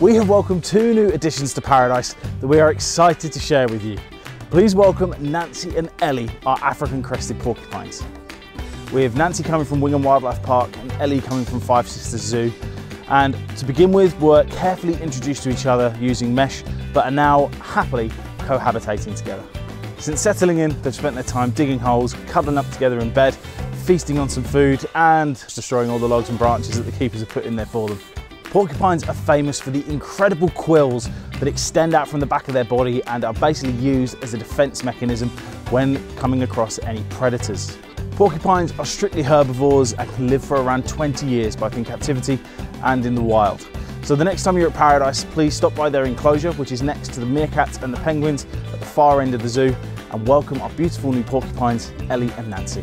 we have welcomed two new additions to paradise that we are excited to share with you. Please welcome Nancy and Ellie, our African crested porcupines. We have Nancy coming from Wingham Wildlife Park and Ellie coming from Five Sisters Zoo. And to begin with, were carefully introduced to each other using mesh, but are now happily cohabitating together. Since settling in, they've spent their time digging holes, cuddling up together in bed, feasting on some food, and destroying all the logs and branches that the keepers have put in there for them. Porcupines are famous for the incredible quills that extend out from the back of their body and are basically used as a defense mechanism when coming across any predators. Porcupines are strictly herbivores and can live for around 20 years both in captivity and in the wild. So the next time you're at Paradise, please stop by their enclosure, which is next to the meerkats and the penguins at the far end of the zoo, and welcome our beautiful new porcupines, Ellie and Nancy.